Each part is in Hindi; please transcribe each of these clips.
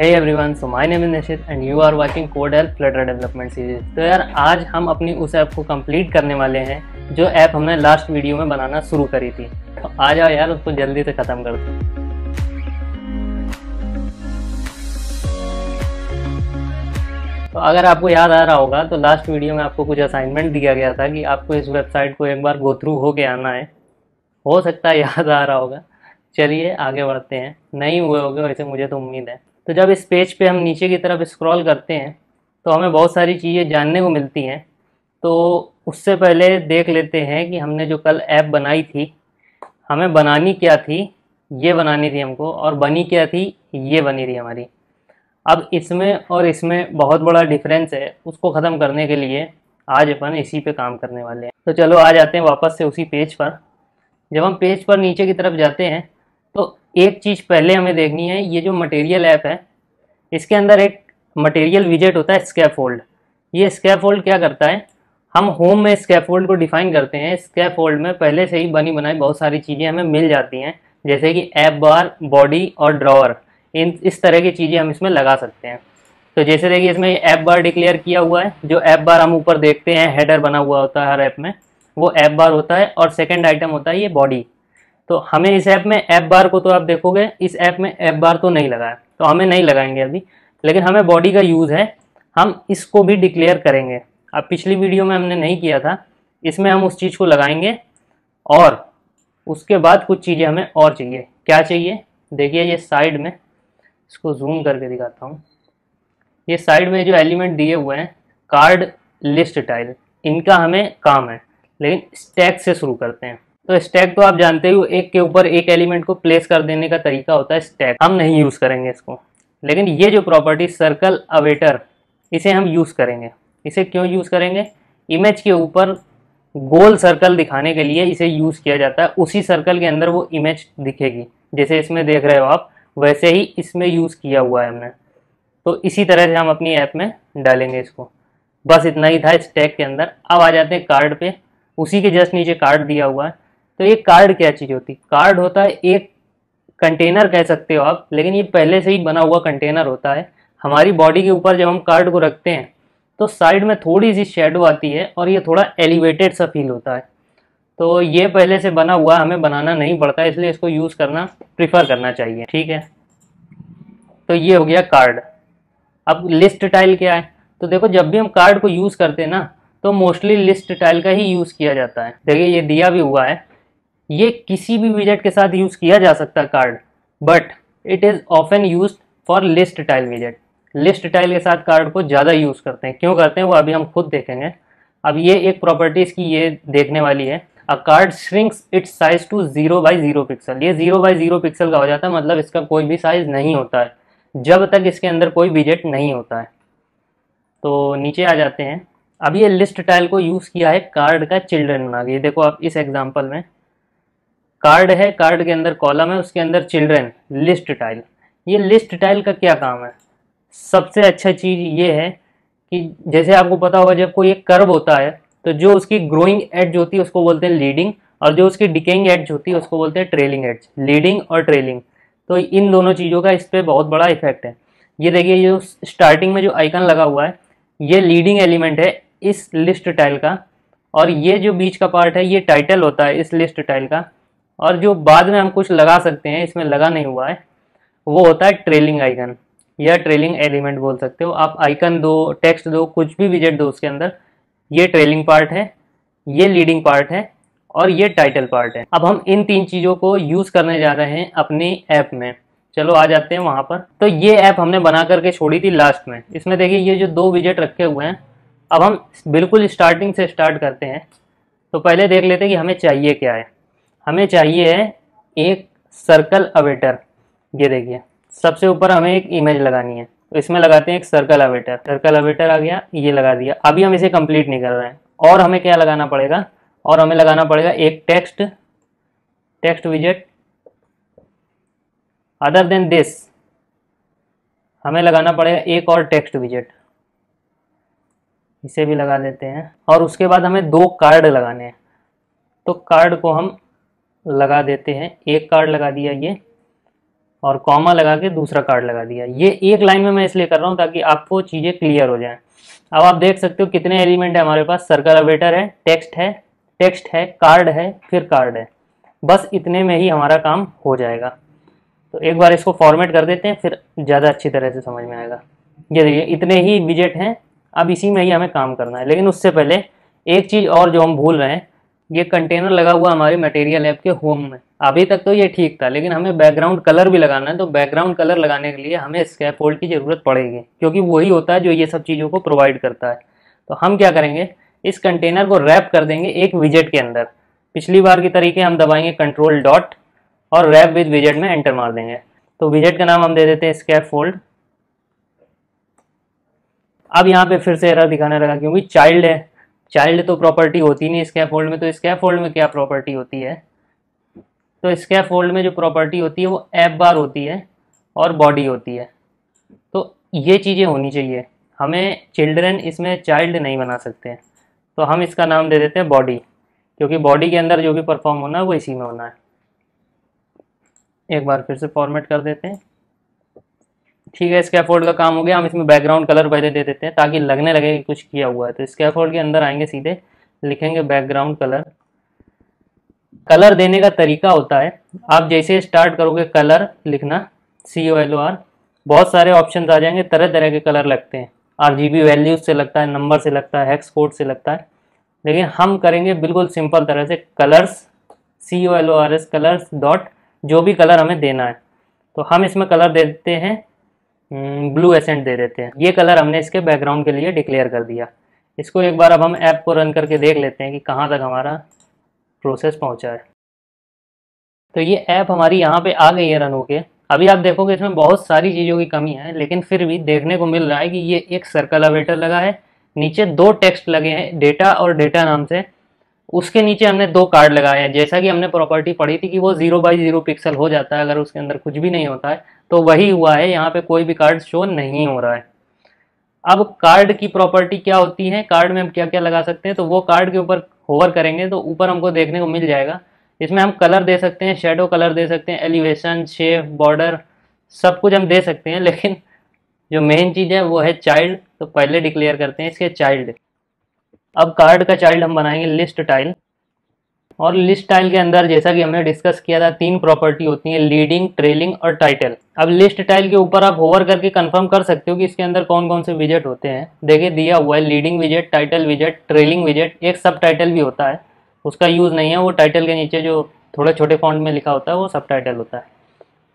Hey everyone, so my name is Nishit and you are watching Code Help Flutter Development Series. तो यार आज हम अपनी उस ऐप को कंप्लीट करने वाले हैं जो ऐप हमने लास्ट वीडियो में बनाना शुरू करी थी। तो आ जाओ यार उसको जल्दी से ख़त्म कर दो तो अगर आपको याद आ रहा होगा तो लास्ट वीडियो में आपको कुछ असाइनमेंट दिया गया था कि आपको इस वेबसाइट को एक बार गो थ्रू होके आना है। हो सकता है याद आ रहा होगा। चलिए आगे बढ़ते हैं। नहीं हुए होगे वैसे मुझे तो उम्मीद है। तो जब इस पेज पे हम नीचे की तरफ़ स्क्रॉल करते हैं तो हमें बहुत सारी चीज़ें जानने को मिलती हैं। तो उससे पहले देख लेते हैं कि हमने जो कल ऐप बनाई थी, हमें बनानी क्या थी? ये बनानी थी हमको, और बनी क्या थी? ये बनी थी हमारी। अब इसमें और इसमें बहुत बड़ा डिफरेंस है, उसको ख़त्म करने के लिए आज अपन इसी पे काम करने वाले हैं। तो चलो आ जाते हैं वापस से उसी पेज पर। जब हम पेज पर नीचे की तरफ़ जाते हैं तो एक चीज़ पहले हमें देखनी है, ये जो मटेरियल ऐप है इसके अंदर एक मटेरियल विजेट होता है स्कैफोल्ड ये स्कैफोल्ड क्या करता है? हम होम में स्कैफोल्ड को डिफाइन करते हैं। स्कैफोल्ड में पहले से ही बनी बनाई बहुत सारी चीज़ें हमें मिल जाती हैं, जैसे कि ऐप बार बॉडी और ड्रॉवर इन, इस तरह की चीज़ें हम इसमें लगा सकते हैं। तो जैसे देखिए, इसमें ऐप बार डिक्लेयर किया हुआ है। जो ऐप बार हम ऊपर देखते हैं हेडर बना हुआ होता है हर ऐप में, वो ऐप बार होता है और सेकेंड आइटम होता है ये बॉडी तो हमें इस ऐप में ऐप बार को तो आप देखोगे, इस ऐप में ऐप बार तो नहीं लगा है। तो हमें नहीं लगाएँगे अभी। लेकिन हमें बॉडी का यूज़ है। हम इसको भी डिक्लेयर करेंगे। अब पिछली वीडियो में हमने नहीं किया था। इसमें हम उस चीज़ को लगाएँगे और उसके बाद कुछ चीज़ें हमें और चाहिए। क्या चाहिए? देखिए ये साइड में, इसको जूम करके दिखाता हूँ। ये साइड में जो एलिमेंट दिए हुए हैं कार्ड लिस्ट टाइल इनका हमें काम है। लेकिन स्टैक से शुरू करते हैं। तो स्टैक तो आप जानते हो एक के ऊपर एक एलिमेंट को प्लेस कर देने का तरीका होता है स्टैक हम नहीं यूज़ करेंगे इसको। लेकिन ये जो प्रॉपर्टी सर्कल अवेटर इसे हम यूज़ करेंगे। इसे क्यों यूज़ करेंगे? इमेज के ऊपर गोल सर्कल दिखाने के लिए इसे यूज़ किया जाता है। उसी सर्कल के अंदर वो इमेज दिखेगी। जैसे इसमें देख रहे हो आप, वैसे ही इसमें यूज़ किया हुआ है हमने। तो इसी तरह से हम अपनी ऐप में डालेंगे इसको। बस इतना ही था स्टैक के अंदर। अब आ जाते हैं कार्ड पे। उसी के जस्ट नीचे कार्ड दिया हुआ है। तो ये कार्ड क्या चीज़ होती? है कार्ड होता है एक कंटेनर कह सकते हो आप, लेकिन ये पहले से ही बना हुआ कंटेनर होता है। हमारी बॉडी के ऊपर जब हम कार्ड को रखते हैं तो साइड में थोड़ी सी शेडो आती है और ये थोड़ा एलिवेटेड सा फील होता है। तो ये पहले से बना हुआ हमें बनाना नहीं पड़ता, इसलिए इसको यूज़ करना प्रिफर करना चाहिए, ठीक है? तो ये हो गया कार्ड अब लिस्ट टाइल क्या है? तो देखो, जब भी हम कार्ड को यूज़ करते हैं ना तो मोस्टली लिस्ट टाइल का ही यूज़ किया जाता है। देखिए, ये दिया भी हुआ है। ये किसी भी विजेट के साथ यूज़ किया जा सकता है card but it is often use for list tile विजेट list tile के साथ कार्ड को ज़्यादा यूज़ करते हैं। क्यों करते हैं? वो अभी हम खुद देखेंगे। अब ये एक प्रॉपर्टीज़ की ये देखने वाली है। A card shrinks its size to zero by zero pixel ये ज़ीरो बाई ज़ीरो पिक्सल का हो जाता है मतलब इसका कोई भी साइज़ नहीं होता है। जब तक इसके अंदर कोई विजेट नहीं होता है। तो नीचे आ जाते हैं। अब ये लिस्ट टाइल को यूज़ किया है कार्ड का चिल्ड्रन बना के देखो आप इस एग्ज़ाम्पल में। कार्ड है, कार्ड के अंदर कॉलम है, उसके अंदर चिल्ड्रेन, लिस्ट टाइल। ये लिस्ट टाइल का क्या काम है? सबसे अच्छा चीज़ ये है कि जैसे आपको पता होगा, जब कोई एक कर्व होता है तो जो उसकी ग्रोइंग एड्ज होती है, उसको बोलते हैं लीडिंग, और जो उसकी डिकेइंग एड्ज होती है, उसको बोलते हैं ट्रेलिंग एड्ज लीडिंग और ट्रेलिंग। तो इन दोनों चीज़ों का इस पर बहुत बड़ा इफ़ेक्ट है। ये देखिए जो स्टार्टिंग में जो आइकन लगा हुआ है, ये लीडिंग एलिमेंट है इस लिस्ट टाइल का, और ये जो बीच का पार्ट है, ये टाइटल होता है इस लिस्ट टाइल का और जो बाद में हम कुछ लगा सकते हैं, इसमें लगा नहीं हुआ है, वो होता है ट्रेलिंग आइकन या ट्रेलिंग एलिमेंट बोल सकते हो। आप आइकन दो टेक्स्ट दो, कुछ भी विजेट दो उसके अंदर, ये ट्रेलिंग पार्ट है, ये लीडिंग पार्ट है और ये टाइटल पार्ट है। अब हम इन तीन चीज़ों को यूज़ करने जा रहे हैं अपनी ऐप में। चलो आ जाते हैं वहाँ पर। तो ये ऐप हमने बना करके छोड़ी थी लास्ट में। इसमें देखिए, ये जो दो विजेट रखे हुए हैं, अब हम बिल्कुल स्टार्टिंग से स्टार्ट करते हैं। तो पहले देख लेते हैं कि हमें चाहिए क्या है। हमें चाहिए है एक सर्कल अवेटर ये देखिए, सबसे ऊपर हमें एक इमेज लगानी है। तो इसमें लगाते हैं एक सर्कल अवेटर सर्कल अवेटर आ गया, ये लगा दिया। अभी हम इसे कंप्लीट नहीं कर रहे हैं। और हमें क्या लगाना पड़ेगा? और हमें लगाना पड़ेगा एक टेक्स्ट टेक्स्ट विजेट अदर देन दिस हमें लगाना पड़ेगा एक और टेक्स्ट विजेट इसे भी लगा देते हैं। और उसके बाद हमें दो कार्ड लगाने हैं। तो कार्ड को हम लगा देते हैं। एक कार्ड लगा दिया ये और कॉमा लगा के दूसरा कार्ड लगा दिया। ये एक लाइन में मैं इसलिए कर रहा हूँ ताकि आपको चीज़ें क्लियर हो जाएँ। अब आप देख सकते हो कितने एलिमेंट है हमारे पास। सर्कल अवेटर है टेक्स्ट है टेक्स्ट है कार्ड है, फिर कार्ड है। बस इतने में ही हमारा काम हो जाएगा। तो एक बार इसको फॉर्मेट कर देते हैं, फिर ज़्यादा अच्छी तरह से समझ में आएगा। ये देखिए, इतने ही विजेट हैं। अब इसी में ही हमें काम करना है। लेकिन उससे पहले एक चीज़ और जो हम भूल रहे हैं ये कंटेनर लगा हुआ हमारे मटेरियल ऐप के होम में। अभी तक तो ये ठीक था, लेकिन हमें बैकग्राउंड कलर भी लगाना है तो बैकग्राउंड कलर लगाने के लिए हमें स्कैफोल्ड की ज़रूरत पड़ेगी, क्योंकि वही होता है जो ये सब चीज़ों को प्रोवाइड करता है। तो हम क्या करेंगे, इस कंटेनर को रैप कर देंगे एक विजेट के अंदर। पिछली बार की तरीके हम दबाएँगे कंट्रोल डॉट और रैप विद विजेट में एंटर मार देंगे। तो विजेट का नाम हम दे देते हैं स्कैप फोल्ड अब यहाँ पे फिर से एरर दिखाने लगा, क्योंकि चाइल्ड है चाइल्ड तो प्रॉपर्टी होती नहीं स्कैप फोल्ड में तो स्कैप फोल्ड में क्या प्रॉपर्टी होती है? तो स्कैप फोल्ड में जो प्रॉपर्टी होती है, वो एप बार होती है और बॉडी होती है। तो ये चीज़ें होनी चाहिए। हमें चिल्ड्रन इसमें चाइल्ड नहीं बना सकते। हैं तो हम इसका नाम दे देते हैं बॉडी, क्योंकि बॉडी के अंदर जो भी परफॉर्म होना है, वो इसी में होना है। एक बार फिर से फॉर्मेट कर देते हैं। ठीक है स्कैफोल्ड का काम हो गया। हम इसमें बैकग्राउंड कलर पहले दे देते हैं ताकि लगने लगे कि कुछ किया हुआ है। तो स्कैफोल्ड के अंदर आएँगे सीधे, लिखेंगे बैकग्राउंड कलर कलर देने का तरीका होता है, आप जैसे स्टार्ट करोगे कलर लिखना सी ओ एल ओ आर बहुत सारे ऑप्शन आ जाएँगे तरह तरह के कलर लगते हैं। आर जी बी वैल्यूज़ से लगता है नंबर से लगता है हेक्स कोड से लगता है। लेकिन हम करेंगे बिल्कुल सिंपल तरह से colors C O L O R S colors dot जो भी कलर हमें देना है। तो हम इसमें कलर देते हैं ब्लू हम्म, एसेंट दे देते हैं। ये कलर हमने इसके बैकग्राउंड के लिए डिक्लेयर कर दिया। इसको एक बार अब हम ऐप को रन करके देख लेते हैं कि कहाँ तक हमारा प्रोसेस पहुँचा है। तो ये ऐप हमारी यहाँ पे आ गई है रन होके। अभी आप देखोगे इसमें बहुत सारी चीज़ों की कमी है लेकिन फिर भी देखने को मिल रहा है कि ये एक सर्कल अवेटर लगा है। नीचे दो टेक्स्ट लगे हैं डेटा और डेटा नाम से। उसके नीचे हमने दो कार्ड लगाए हैं। जैसा कि हमने प्रॉपर्टी पढ़ी थी कि वो ज़ीरो बाई ज़ीरो पिक्सल हो जाता है अगर उसके अंदर कुछ भी नहीं होता है। तो वही हुआ है, यहाँ पे कोई भी कार्ड शो नहीं हो रहा है। अब कार्ड की प्रॉपर्टी क्या होती है? कार्ड में हम क्या क्या लगा सकते हैं? तो वो कार्ड के ऊपर होवर करेंगे तो ऊपर हमको देखने को मिल जाएगा। इसमें हम कलर दे सकते हैं शेडो कलर दे सकते हैं एलिवेशन शेप बॉर्डर सब कुछ हम दे सकते हैं, लेकिन जो मेन चीज़ है, वो है चाइल्ड तो पहले डिक्लेयर करते हैं इसके चाइल्ड अब कार्ड का चाइल्ड हम बनाएँगे लिस्ट टाइल और लिस्ट टाइल के अंदर जैसा कि हमने डिस्कस किया था, तीन प्रॉपर्टी होती है लीडिंग ट्रेलिंग और टाइटल अब लिस्ट टाइल के ऊपर आप होवर करके कंफर्म कर सकते हो कि इसके अंदर कौन कौन से विजेट होते हैं. देखिए, दिया हुआ है लीडिंग विजेट टाइटल विजेट ट्रेलिंग विजेट एक सब टाइटल भी होता है. उसका यूज़ नहीं है, वो टाइटल के नीचे जो थोड़े छोटे फॉन्ट में लिखा होता है, वो सब टाइटल होता है.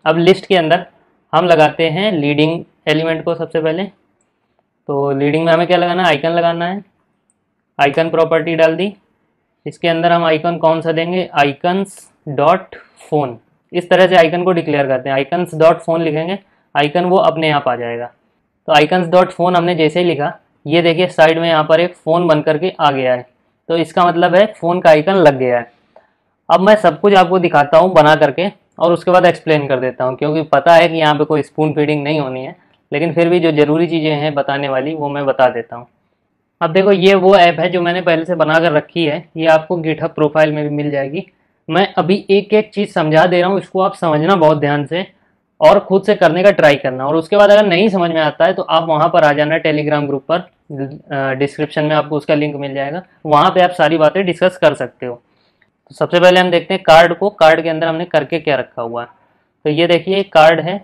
अब लिस्ट के अंदर हम लगाते हैं लीडिंग एलिमेंट को सबसे पहले. तो लीडिंग में हमें क्या लगाना है? आइकन लगाना है. आइकन प्रॉपर्टी डाल दी. इसके अंदर हम आइकन कौन सा देंगे? आइकन्स डॉट फ़ोन इस तरह से आइकन को डिक्लेयर करते हैं। आइकन्स डॉट फ़ोन लिखेंगे। आइकन वो अपने आप आ जाएगा। तो आइकन्स डॉट फ़ोन हमने जैसे ही लिखा, ये देखिए साइड में यहाँ पर एक फ़ोन बन करके आ गया है। तो इसका मतलब है फ़ोन का आइकन लग गया है। अब मैं सब कुछ आपको दिखाता हूँ बना करके और उसके बाद एक्सप्लेन कर देता हूँ, क्योंकि पता है कि यहाँ पे कोई स्पून फीडिंग नहीं होनी है। लेकिन फिर भी जो ज़रूरी चीज़ें हैं बताने वाली, वो मैं बता देता हूँ। अब देखो, ये वो ऐप है जो मैंने पहले से बना कर रखी है। ये आपको गिटहब प्रोफ़ाइल में भी मिल जाएगी। मैं अभी एक एक चीज़ समझा दे रहा हूँ, इसको आप समझना बहुत ध्यान से और खुद से करने का ट्राई करना। और उसके बाद अगर नहीं समझ में आता है तो आप वहाँ पर आ जाना टेलीग्राम ग्रुप पर। डिस्क्रिप्शन में आपको उसका लिंक मिल जाएगा। वहाँ पे आप सारी बातें डिस्कस कर सकते हो। तो सबसे पहले हम देखते हैं कार्ड को। कार्ड के अंदर हमने करके क्या रखा हुआ है। तो ये देखिए कार्ड है।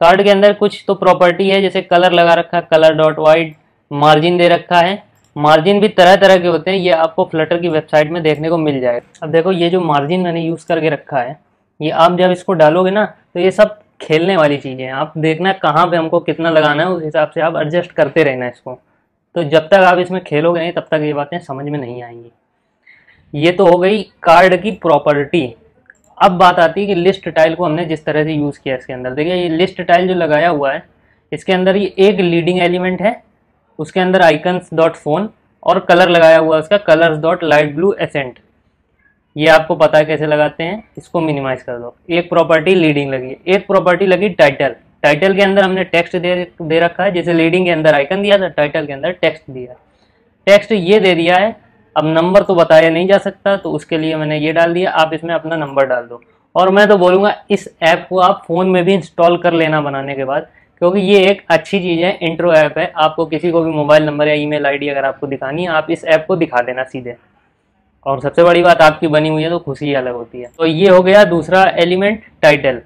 कार्ड के अंदर कुछ तो प्रॉपर्टी है, जैसे कलर लगा रखा है कलर डॉट वाइड मार्जिन दे रखा है। मार्जिन भी तरह तरह के होते हैं, ये आपको फ्लटर की वेबसाइट में देखने को मिल जाएगा। अब देखो, ये जो मार्जिन मैंने यूज़ करके रखा है, ये आप जब इसको डालोगे ना तो ये सब खेलने वाली चीज़ें हैं। आप देखना कहाँ पे हमको कितना लगाना है, उस हिसाब से आप एडजस्ट करते रहना इसको। तो जब तक आप इसमें खेलोगे नहीं, तब तक ये बातें समझ में नहीं आएँगी। ये तो हो गई कार्ड की प्रॉपर्टी। अब बात आती है कि लिस्ट टाइल को हमने जिस तरह से यूज़ किया इसके अंदर। देखिए, ये लिस्ट टाइल जो लगाया हुआ है, इसके अंदर ये एक लीडिंग एलिमेंट है उसके अंदर आइकन्स डॉट फ़ोन और कलर लगाया हुआ है उसका colors dot light blue accent ये आपको पता है कैसे लगाते हैं? इसको मिनिमाइज कर दो। एक प्रॉपर्टी लीडिंग लगी। एक प्रॉपर्टी लगी टाइटल टाइटल के अंदर हमने टेक्स्ट दे दे रखा है, जैसे लीडिंग के अंदर आइकन दिया था टाइटल के अंदर टेक्स्ट दिया। टेक्स्ट ये दे दिया है, अब नंबर तो बताया नहीं जा सकता तो उसके लिए मैंने ये डाल दिया, आप इसमें अपना नंबर डाल दो। और मैं तो बोलूँगा, इस ऐप को आप फ़ोन में भी इंस्टॉल कर लेना बनाने के बाद। क्योंकि ये एक अच्छी चीज़ है इंट्रो ऐप है। आपको किसी को भी मोबाइल नंबर या ईमेल आईडी अगर आपको दिखानी है, आप इस ऐप को दिखा देना सीधे। और सबसे बड़ी बात, आपकी बनी हुई है तो खुशी अलग होती है। तो ये हो गया दूसरा एलिमेंट टाइटल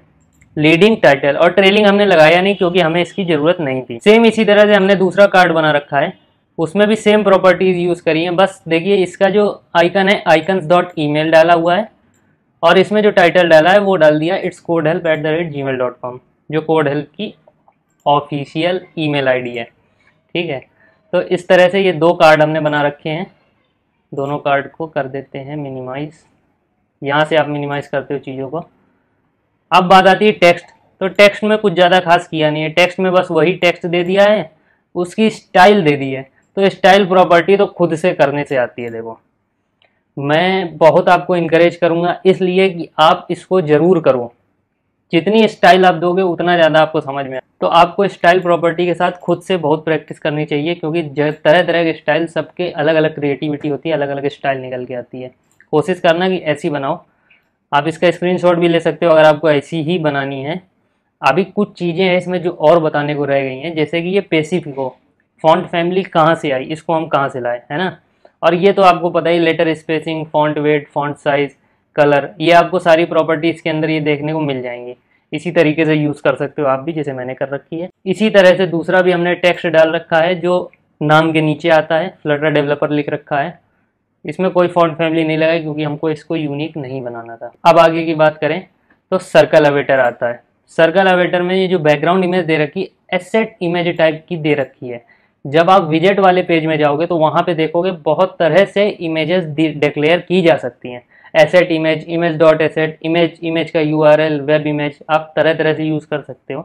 लीडिंग टाइटल और ट्रेलिंग हमने लगाया नहीं क्योंकि हमें इसकी ज़रूरत नहीं थी। सेम इसी तरह से हमने दूसरा कार्ड बना रखा है। उसमें भी सेम प्रॉपर्टीज़ यूज़ करी हैं। बस देखिए, इसका जो आइकन है आइकन्स डॉट ई मेल डाला हुआ है। और इसमें जो टाइटल डाला है, वो डाल दिया it's code help at the rate Gmail dot com जो कोड हेल्प की ऑफिशियल ईमेल आईडी है, ठीक है? तो इस तरह से ये दो कार्ड हमने बना रखे हैं। दोनों कार्ड को कर देते हैं मिनिमाइज यहाँ से आप मिनिमाइज करते हो चीज़ों को। अब बात आती है टेक्स्ट तो टेक्स्ट में कुछ ज़्यादा खास किया नहीं है। टेक्स्ट में बस वही टेक्स्ट दे दिया है, उसकी स्टाइल दे दी है। तो स्टाइल प्रॉपर्टी तो खुद से करने से आती है, देखो। मैं बहुत आपको इनक्रेज करूँगा, इसलिए कि आप इसको ज़रूर करो। जितनी स्टाइल आप दोगे, उतना ज़्यादा आपको समझ में आए तो आपको स्टाइल प्रॉपर्टी के साथ खुद से बहुत प्रैक्टिस करनी चाहिए, क्योंकि तरह तरह के स्टाइल सबके अलग अलग क्रिएटिविटी होती है अलग अलग स्टाइल निकल के आती है। कोशिश करना कि ऐसी बनाओ। आप इसका स्क्रीनशॉट भी ले सकते हो अगर आपको ऐसी ही बनानी है। अभी कुछ चीज़ें हैं इसमें जो और बताने को रह गई हैं, जैसे कि ये पेसिफिको फॉन्ट फैमिली कहाँ से आई, इसको हम कहाँ से लाए, है ना? और ये तो आपको पता ही letter spacing font weight font size colour, ये आपको सारी प्रॉपर्टी इसके अंदर ये देखने को मिल जाएँगी। इसी तरीके से यूज़ कर सकते हो आप भी, जैसे मैंने कर रखी है। इसी तरह से दूसरा भी हमने टेक्स्ट डाल रखा है, जो नाम के नीचे आता है फ्लटर डेवलपर लिख रखा है। इसमें कोई फॉन्ट फैमिली नहीं लगा क्योंकि हमको इसको यूनिक नहीं बनाना था। अब आगे की बात करें तो सर्कल अवेटर आता है। सर्कल अवेटर में ये जो बैकग्राउंड इमेज दे रखी है एसेट इमेज टाइप की दे रखी है। जब आप विजेट वाले पेज में जाओगे तो वहाँ पे देखोगे, बहुत तरह से इमेजेस डिक्लेयर की जा सकती हैं। Asset image image dot asset image image का यूआरएल वेब इमेज आप तरह तरह से यूज़ कर सकते हो।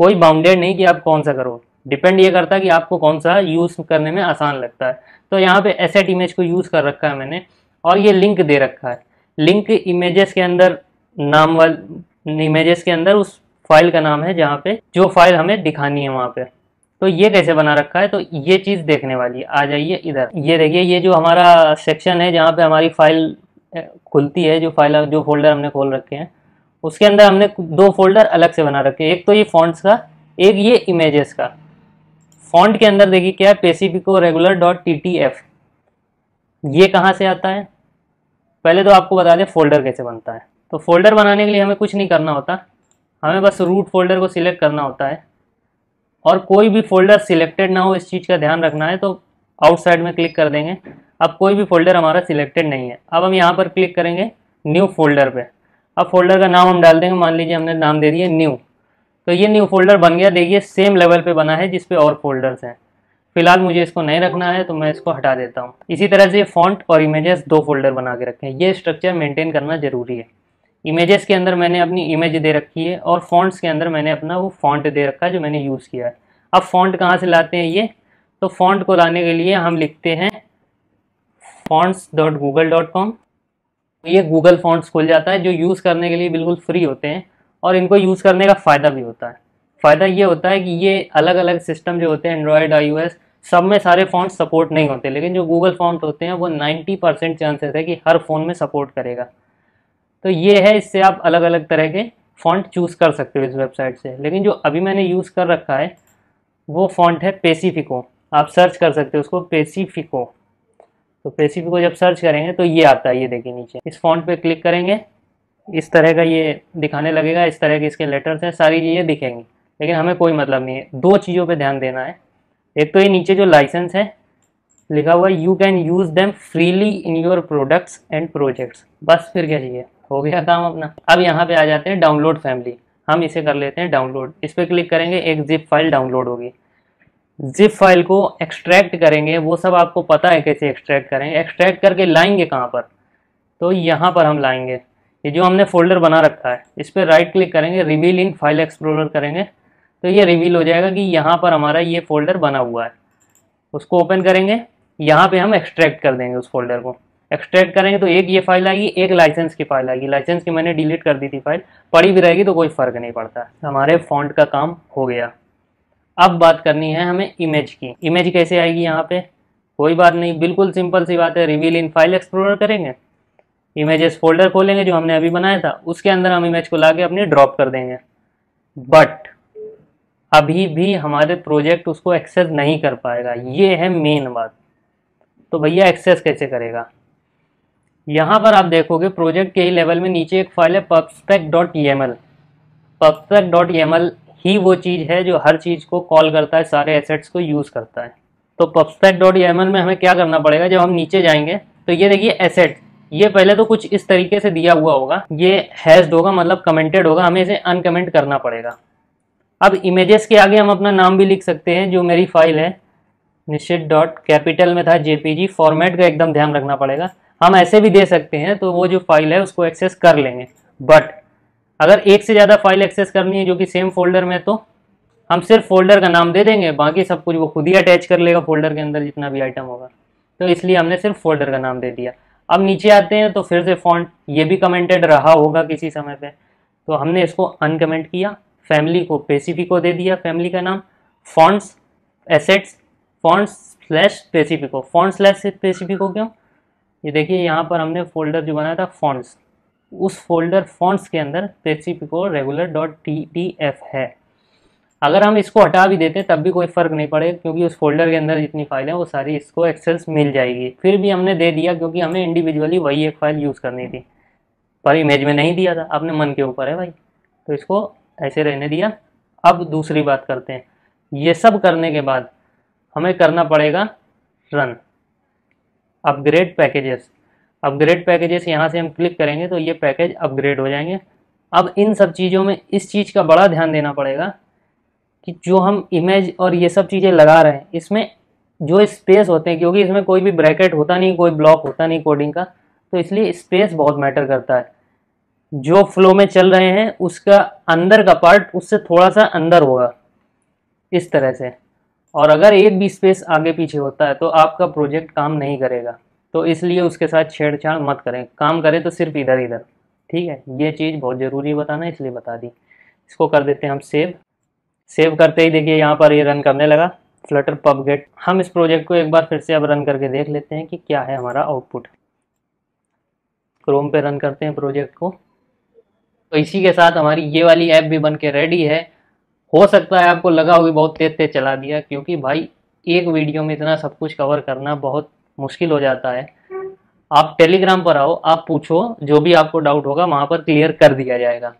कोई बाउंडेड नहीं कि आप कौन सा करो। डिपेंड ये करता है कि आपको कौन सा यूज़ करने में आसान लगता है। तो यहाँ पे एसेट इमेज को यूज़ कर रखा है मैंने और ये लिंक दे रखा है। लिंक इमेजेस के अंदर नाम वाल इमेजेस के अंदर उस फ़ाइल का नाम है जहाँ पे जो फ़ाइल हमें दिखानी है वहाँ पे। तो ये कैसे बना रखा है? तो ये चीज़ देखने वाली है। आ जाइए इधर। ये देखिए, ये जो हमारा सेक्शन है जहाँ पे हमारी फ़ाइल खुलती है, जो फ़ाइल, जो फोल्डर हमने खोल रखे हैं, उसके अंदर हमने दो फोल्डर अलग से बना रखे हैं। एक तो ये फॉन्ट्स का, एक ये इमेजेस का। फॉन्ट के अंदर देखिए क्या है Pacifico regular dot T T F ये कहाँ से आता है? पहले तो आपको बता दें फोल्डर कैसे बनता है। तो फोल्डर बनाने के लिए हमें कुछ नहीं करना होता। हमें बस रूट फोल्डर को सिलेक्ट करना होता है। और कोई भी फोल्डर सिलेक्टेड ना हो, इस चीज़ का ध्यान रखना है तो आउटसाइड में क्लिक कर देंगे। अब कोई भी फोल्डर हमारा सिलेक्टेड नहीं है। अब हम यहाँ पर क्लिक करेंगे न्यू फोल्डर पे। अब फोल्डर का नाम हम डाल देंगे। मान लीजिए हमने नाम दे दिया न्यू। तो ये न्यू फोल्डर बन गया। देखिए सेम लेवल पे बना है जिसपे और फोल्डर्स हैं। फ़िलहाल मुझे इसको नहीं रखना है तो मैं इसको हटा देता हूँ। इसी तरह से फॉन्ट और इमेजेस दो फोल्डर बना के रखे। ये स्ट्रक्चर मेंटेन करना ज़रूरी है। इमेजेस के अंदर मैंने अपनी इमेज दे रखी है और फॉन्ट्स के अंदर मैंने अपना वो फॉन्ट दे रखा है जो मैंने यूज़ किया है। अब फॉन्ट कहाँ से लाते हैं ये? तो फॉन्ट को लाने के लिए हम लिखते हैं fonts dot Google dot com ये गूगल फॉन्ट्स खुल जाता है, जो यूज़ करने के लिए बिल्कुल फ्री होते हैं, और इनको यूज़ करने का फ़ायदा भी होता है। फ़ायदा ये होता है कि ये अलग अलग सिस्टम जो होते हैं एंड्रॉयड आई सब में सारे फॉन्ट सपोर्ट नहीं होते, लेकिन जो गूगल फॉन्ट होते हैं, वो 90 परसेंट चांसेस है कि हर फ़ोन में सपोर्ट करेगा। तो ये है, इससे आप अलग अलग तरह के फॉन्ट चूज़ कर सकते हो इस वेबसाइट से। लेकिन जो अभी मैंने यूज़ कर रखा है, वो फॉन्ट है पेसिफिको आप सर्च कर सकते हो उसको पेसिफिको तो पेसिफिको जब सर्च करेंगे तो ये आता है, ये देखिए नीचे। इस फॉन्ट पे क्लिक करेंगे, इस तरह का ये दिखाने लगेगा, इस तरह के इसके लेटर्स हैं, सारी चीज़ें दिखेंगी। लेकिन हमें कोई मतलब नहीं है। दो चीज़ों पे ध्यान देना है। एक तो ये नीचे जो लाइसेंस है, लिखा हुआ है you can use them freely in your products and projects बस फिर क्या चाहिए? हो गया काम अपना। अब यहाँ पे आ जाते हैं डाउनलोड फैमिली हम इसे कर लेते हैं डाउनलोड इस पर क्लिक करेंगे, एक जिप फ़ाइल डाउनलोड होगी। जिप फ़ाइल को एक्सट्रैक्ट करेंगे, वो सब आपको पता है कैसे एक्सट्रैक्ट करेंगे एक्सट्रैक्ट करके लाएँगे कहाँ पर? तो यहाँ पर हम लाएँगे। ये जो हमने फोल्डर बना रखा है, इस पर राइट क्लिक करेंगे रिवील इन फ़ाइल एक्सप्लोरर करेंगे। तो ये रिवील हो जाएगा कि यहाँ पर हमारा ये फोल्डर बना हुआ है। उसको ओपन करेंगे, यहाँ पे हम एक्सट्रैक्ट कर देंगे उस फोल्डर को। एक्सट्रैक्ट करेंगे तो एक ये फ़ाइल आएगी, एक लाइसेंस की फ़ाइल आएगी। लाइसेंस की मैंने डिलीट कर दी थी फ़ाइल पड़ी भी रहेगी तो कोई फ़र्क नहीं पड़ता। हमारे फॉन्ट का काम हो गया। अब बात करनी है हमें इमेज की। इमेज कैसे आएगी यहाँ पे? कोई बात नहीं, बिल्कुल सिंपल सी बात है। रिवील इन फ़ाइल एक्सप्लोरर करेंगे। इमेजेस फोल्डर खोलेंगे जो हमने अभी बनाया था। उसके अंदर हम इमेज को लाके अपनी ड्रॉप कर देंगे। बट अभी भी हमारे प्रोजेक्ट उसको एक्सेस नहीं कर पाएगा। ये है मेन बात। तो भैया एक्सेस कैसे करेगा? यहाँ पर आप देखोगे प्रोजेक्ट के ही लेवल में नीचे एक फ़ाइल है pubspec dot E M L pubspec dot E M L ही वो चीज़ है जो हर चीज़ को कॉल करता है, सारे एसेट्स को यूज़ करता है। तो पबस्पेक डॉट में हमें क्या करना पड़ेगा? जब हम नीचे जाएँगे तो ये देखिए एसेट ये पहले तो कुछ इस तरीके से दिया हुआ होगा। ये हैज्ड होगा मतलब कमेंटेड होगा। हमें इसे अनकमेंट करना पड़ेगा। अब इमेजेस के आगे हम अपना नाम भी लिख सकते हैं, जो मेरी फ़ाइल है। निश्चित डॉट कैपिटल में था जेपीजी फॉर्मेट का एकदम ध्यान रखना पड़ेगा। हम ऐसे भी दे सकते हैं तो वो जो फ़ाइल है, उसको एक्सेस कर लेंगे। बट अगर एक से ज़्यादा फ़ाइल एक्सेस करनी है, जो कि सेम फोल्डर में तो हम सिर्फ़ फोल्डर का नाम दे देंगे, बाकी सब कुछ वो खुद ही अटैच कर लेगा फोल्डर के अंदर जितना भी आइटम होगा। तो इसलिए हमने सिर्फ़ फोल्डर का नाम दे दिया। अब नीचे आते हैं तो फिर से फॉन्ट ये भी कमेंटेड रहा होगा किसी समय पे। तो हमने इसको अनकमेंट किया फैमिली को पेसिफिको दे दिया फैमिली का नाम fonts assets fonts slash Pacifico font slash Pacifico क्यों? ये देखिए, यहाँ पर हमने फोल्डर जो बनाया था फॉन्ट्स उस फोल्डर फॉन्ट्स के अंदर Pacifico regular dot T T F है। अगर हम इसको हटा भी देते, तब भी कोई फ़र्क नहीं पड़ेगा क्योंकि उस फोल्डर के अंदर जितनी फ़ाइल है, वो सारी इसको एक्सेस मिल जाएगी। फिर भी हमने दे दिया, क्योंकि हमें इंडिविजुअली वही एक फ़ाइल यूज़ करनी थी। पर इमेज में नहीं दिया था। अपने मन के ऊपर है भाई। तो इसको ऐसे रहने दिया। अब दूसरी बात करते हैं। ये सब करने के बाद हमें करना पड़ेगा run upgrade packages upgrade packages यहाँ से हम क्लिक करेंगे तो ये पैकेज अपग्रेड हो जाएँगे। अब इन सब चीज़ों में इस चीज़ का बड़ा ध्यान देना पड़ेगा कि जो हम इमेज और ये सब चीज़ें लगा रहे हैं, इसमें जो स्पेस होते हैं, क्योंकि इसमें कोई भी ब्रैकेट होता नहीं, कोई ब्लॉक होता नहीं कोडिंग का तो इसलिए स्पेस बहुत मैटर करता है। जो फ्लो में चल रहे हैं, उसका अंदर का पार्ट उससे थोड़ा सा अंदर होगा, इस तरह से। और अगर एक भी स्पेस आगे पीछे होता है तो आपका प्रोजेक्ट काम नहीं करेगा। तो इसलिए उसके साथ छेड़छाड़ मत करें। काम करें तो सिर्फ़ इधर इधर। ठीक है? ये चीज़ बहुत ज़रूरी बताना, इसलिए बता दी। इसको कर देते हैं हम सेव। सेव करते ही देखिए यहाँ पर ये रन करने लगा। फ्लटर पब गेट हम इस प्रोजेक्ट को एक बार फिर से अब रन करके देख लेते हैं कि क्या है हमारा आउटपुट। क्रोम पे रन करते हैं प्रोजेक्ट को। तो इसी के साथ हमारी ये वाली ऐप भी बन के रेडी है। हो सकता है आपको लगा होगी बहुत तेज तेज चला दिया, क्योंकि भाई एक वीडियो में इतना सब कुछ कवर करना बहुत मुश्किल हो जाता है। आप टेलीग्राम पर आओ, आप पूछो, जो भी आपको डाउट होगा, वहाँ पर क्लियर कर दिया जाएगा।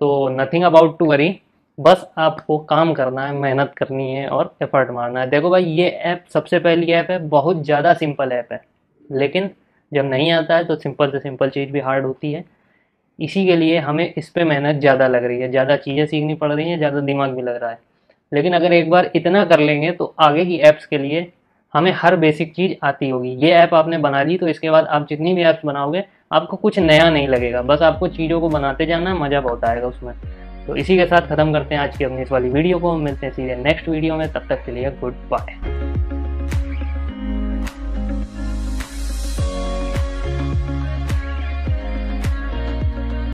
तो नथिंग अबाउट टू वरी बस आपको काम करना है, मेहनत करनी है और एफर्ट मारना है। देखो भाई, ये ऐप सबसे पहली ऐप है, बहुत ज़्यादा सिंपल ऐप है। लेकिन जब नहीं आता है तो सिंपल से सिंपल चीज़ भी हार्ड होती है। इसी के लिए हमें इस पर मेहनत ज़्यादा लग रही है। ज़्यादा चीज़ें सीखनी पड़ रही हैं, ज़्यादा दिमाग भी लग रहा है। लेकिन अगर एक बार इतना कर लेंगे तो आगे की ऐप्स के लिए हमें हर बेसिक चीज़ आती होगी। ये ऐप आपने बना ली तो इसके बाद आप जितनी भी ऐप्स बनाओगे, आपको कुछ नया नहीं लगेगा। बस आपको चीज़ों को बनाते जाना, मज़ा बहुत आएगा उसमें। तो इसी के साथ ख़त्म करते हैं आज की अपनी इस वाली वीडियो को। मिलते हैं सीधे नेक्स्ट वीडियो में। तब तक के लिए गुड बाय